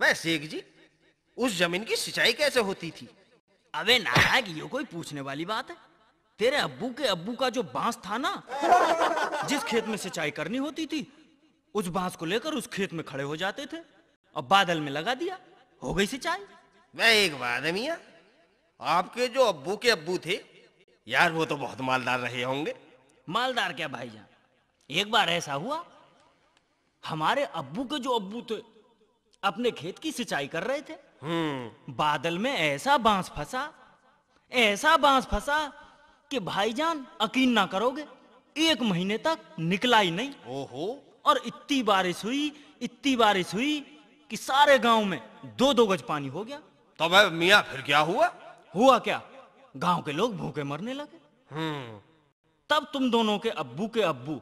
मैं शेख जी उस ज़मीन की सिंचाई कैसे होती थी? अबे नारायण ये कोई पूछने वाली बात है? तेरे अब्बू के अब्बू का जो बाँस था ना जिस खेत में सिंचाई करनी होती थी उस बाँस को लेकर उस खेत में खड़े हो जाते थे और बादल में लगा दिया हो गई सिंचाई। मैं एक बात है मियाँ आपके जो अब्बू के अब्बू थे यार वो तो बहुत मालदार रहे होंगे। मालदार क्या भाईजान? एक बार ऐसा हुआ हमारे अब्बू के जो अब्बू थे अपने खेत की सिंचाई कर रहे थे। हम्म। बादल में ऐसा बाँस फंसा ऐसा बाँस फंसा कि भाईजान यकीन ना करोगे एक महीने तक निकला ही नहीं। ओहो। और इतनी बारिश हुई इतनी बारिश हुई कि सारे गाँव में दो दो गज पानी हो गया। तो भाई मियाँ फिर क्या हुआ? हुआ क्या? गाँव के लोग भूखे मरने लगे। हम्म। तब तुम दोनों के अब्बू के अब्बू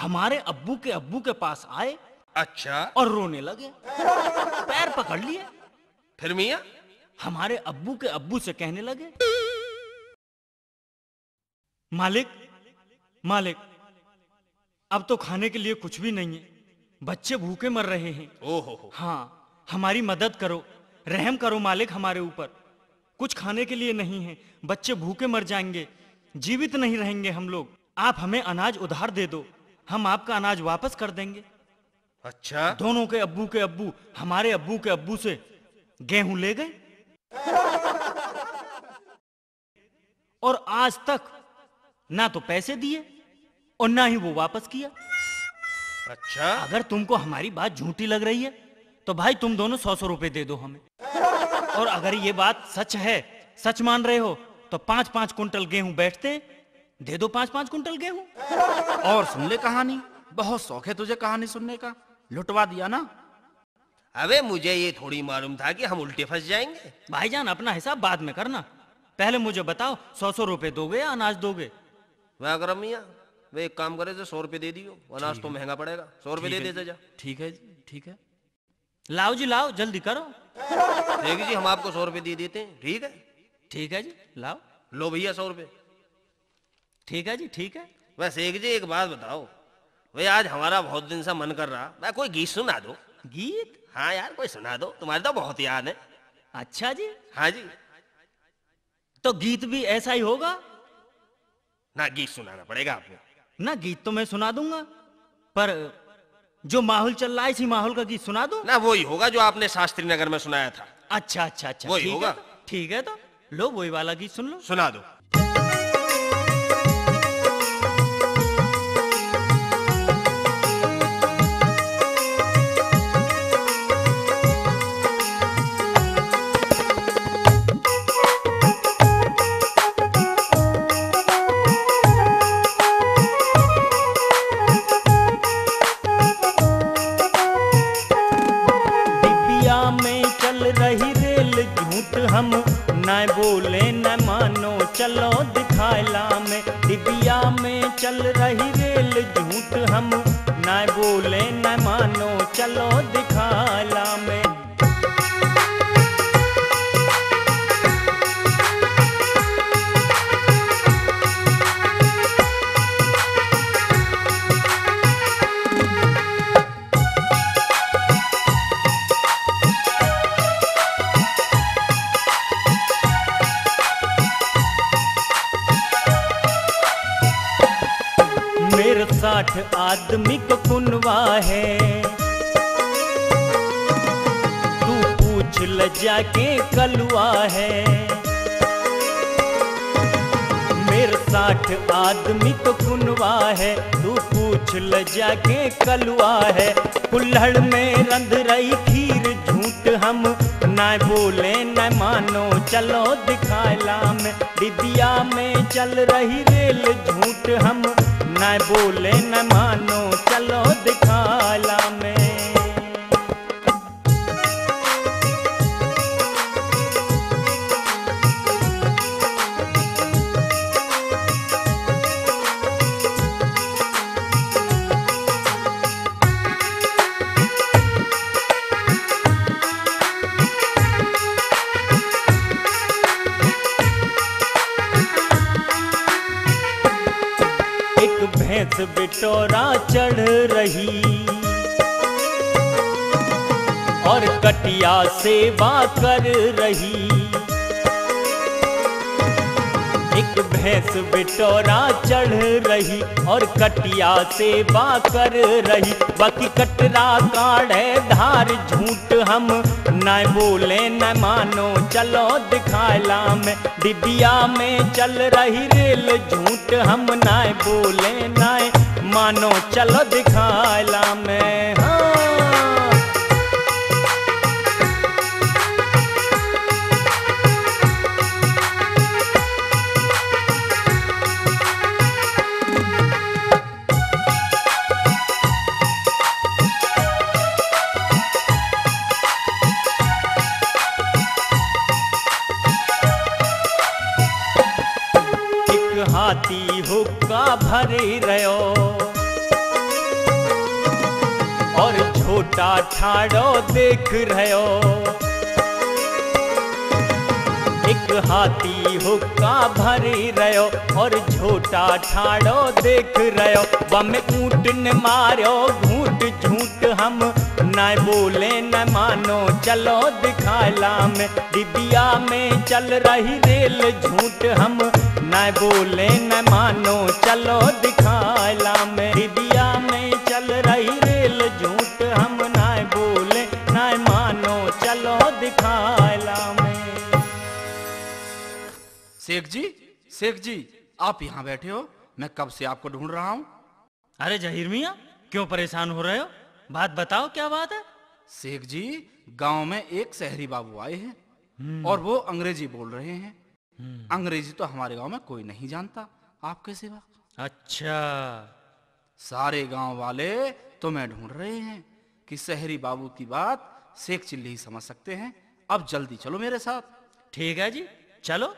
हमारे अब्बू के अब्बू के पास आए अच्छा। और रोने लगे। पैर पकड़ लिए। फिर मिया? हमारे अब्बू के अब्बू से कहने लगे मालिक मालिक अब तो खाने के लिए कुछ भी नहीं है। बच्चे भूखे मर रहे हैं। ओहो हो। हाँ हमारी मदद करो रहम करो मालिक हमारे ऊपर। कुछ खाने के लिए नहीं है बच्चे भूखे मर जाएँगे जीवित नहीं रहेंगे हम लोग। आप हमें अनाज उधार दे दो हम आपका अनाज वापस कर देंगे। अच्छा। दोनों के अब्बू के अब्बू हमारे अब्बू के अब्बू से गेहूँ ले गए। और आज तक ना तो पैसे दिए और ना ही वो वापस किया। अच्छा। अगर तुमको हमारी बात झूठी लग रही है तो भाई तुम दोनों सौ सौ रुपए दे दो हमें। और अगर ये बात सच है सच मान रहे हो तो पाँच पाँच कुंटल गेहूँ बैठते दे दो पाँच पाँच कुंटल गेहूँ। और सुन ले कहानी बहुत शौक है तुझे कहानी सुनने का। लुटवा दिया ना। अबे मुझे ये थोड़ी मालूम था कि हम उल्टे फंस जाएँगे। भाईजान अपना हिसाब बाद में करना। पहले मुझे बताओ सौ सौ रुपए दोगे या अनाज दोगे? मैं अगर मियाँ वे एक काम करे तो सौ रुपए दे दियो अनाज तो महँगा पड़ेगा। सौ रुपये दे देते जा। ठीक है ठीक है। लाओ जी लाओ जल्दी करो। देखिए जी हम आपको सौ रुपये दे देते हैं। ठीक है? ठीक है जी लाओ। लो भैया सौ रुपये ठीक है जी ठीक है। वह शेख जी एक बात बताओ। भाई आज हमारा बहुत दिन से मन कर रहा। मैं कोई गीत सुना दो? गीत? हाँ यार कोई सुना दो। तुम्हारे तो बहुत याद है। अच्छा जी। हाँ जी। तो गीत भी ऐसा ही होगा? ना गीत सुनाना पड़ेगा आपको। ना गीत तो मैं सुना दूँगा। पर जो माहौल चल रहा है इसी माहौल का गीत सुना दो? ना वही होगा जो आपने शास्त्री नगर में सुनाया था। अच्छा अच्छा अच्छा। वही होगा। तो, ठीक है तो लो वही वाला गीत सुन लो। सुना दो। हम ना बोले न आदमी को कुनवा है। तू पूछ ल जाके कलुआ है। मेरे साठ आदमी को कुनवा है। तू पूछ ल जाके कलुआ है। कुल्हड़ में रंध रही खीर, झूठ हम न बोले न मानो, चलो दिखाला में डिबिया में चल रही रेल झूठ हम। न बोले न मानो, चलो दिखाला भैंस बिटोरा चढ़ रही। और कटिया सेवा कर रही। एक भैंस बिटोरा चढ़ रही और कटिया सेवा कर रही। बाकी कटरा काढ़े धार झूठ हम न बोले, न मानो, चलो दिखाला में। डिबिया में चल रही रेल झूठ हम न बोले, न मानो, चलो दिखाला में। छोटा ठाड़ो देख रहो एक हाथी हुक्का भरी रहो और छोटा ठाड़ो देख रहो बम ऊँट ने मारो, घूट झूठ हम न बोले, न मानो, चलो दिखाला में डिबिया में चल रही रेल झूठ हम न बोले, न मानो, चलो दिखाला में शेख जी शेख जी आप यहाँ बैठे हो मैं कब से आपको ढूंढ रहा हूँ? अरे जहीर मियाँ क्यों परेशान हो रहे हो? बात बताओ क्या बात है? शेख जी गाँव में एक शहरी बाबू आए हैं और वो अंग्रेज़ी बोल रहे हैं। अंग्रेज़ी तो हमारे गाँव में कोई नहीं जानता। आपके सिवा? अच्छा। सारे गाँव वाले तुम्हें ढूंढ रहे हैं कि शहरी बाबू की बात शेख चिल्ली ही समझ सकते हैं। अब जल्दी चलो मेरे साथ। ठीक है जी चलो।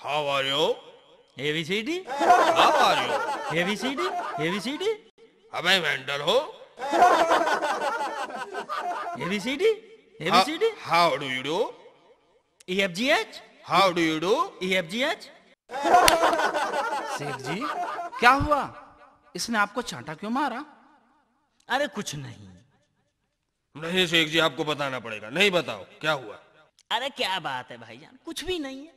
How are you A B C D how are you A B C D A B C D अबे मेंटल हो। A B C D A B C D how do you do? E F G H how do you do? E F G H Sheikh ji क्या हुआ? इसने आपको चांटा क्यों मारा? अरे कुछ नहीं। नहीं शेख जी आपको बताना पड़ेगा। नहीं बताओ क्या हुआ? अरे क्या बात है भाईजान? कुछ भी नहीं है।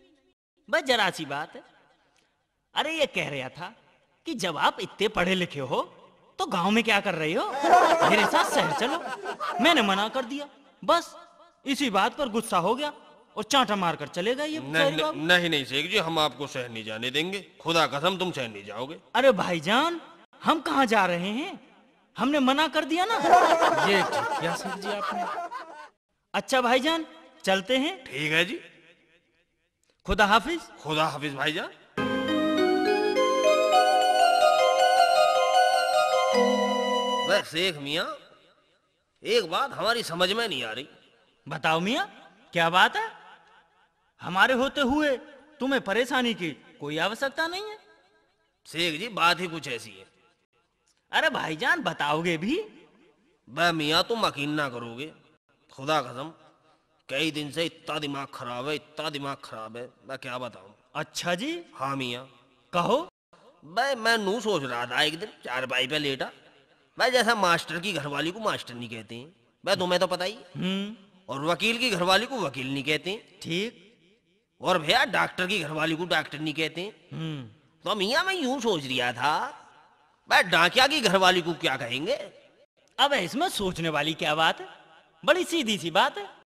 बस जरा सी बात है। अरे ये कह रहा था कि जब आप इतने पढ़े लिखे हो तो गाँव में क्या कर रहे हो? मेरे साथ शहर चलो। मैंने मना कर दिया। बस इसी बात पर गुस्सा हो गया और चांटा मार कर चलेगा ये नहीं नहीं नहीं नहीं शेख जी हम आपको शहर नहीं जाने देंगे। खुदा कसम तुम शहर नहीं जाओगे। अरे भाईजान हम कहाँ जा रहे हैं? हमने मना कर दिया ना। ये ठीक किया शेख जी आपने। अच्छा भाईजान चलते हैं। ठीक है जी। खुदा हाफिज। खुदा हाफिज भाईजान वह शेख मिया एक बात हमारी समझ में नहीं आ रही। बताओ मिया क्या बात है? हमारे होते हुए तुम्हें परेशानी की कोई आवश्यकता नहीं है? शेख जी बात ही कुछ ऐसी है। अरे भाईजान बताओगे भी? वह मियाँ तुम यकीन ना करोगे। खुदा कसम कई दिन से इतना दिमाग खराब है इतना दिमाग खराब है। मैं क्या बताऊँ? अच्छा जी। हाँ मियाँ। कहो। मैं मैं नू सोच रहा था एक दिन चार पाई पे लेटा। मैं जैसा मास्टर की घरवाली को मास्टर नहीं कहते हैं। मैं तुम्हें तो पता ही हम्म। और वकील की घरवाली को वकील नहीं कहते ठीक। और भैया डॉक्टर की घरवाली को डॉक्टर नहीं कहते। हम्म। तो मियाँ मैं यूँ सोच रहा था मैं डाकिया की घरवाली को क्या कहेंगे? अब इसमें सोचने वाली क्या बात है? बड़ी सीधी सी बात है।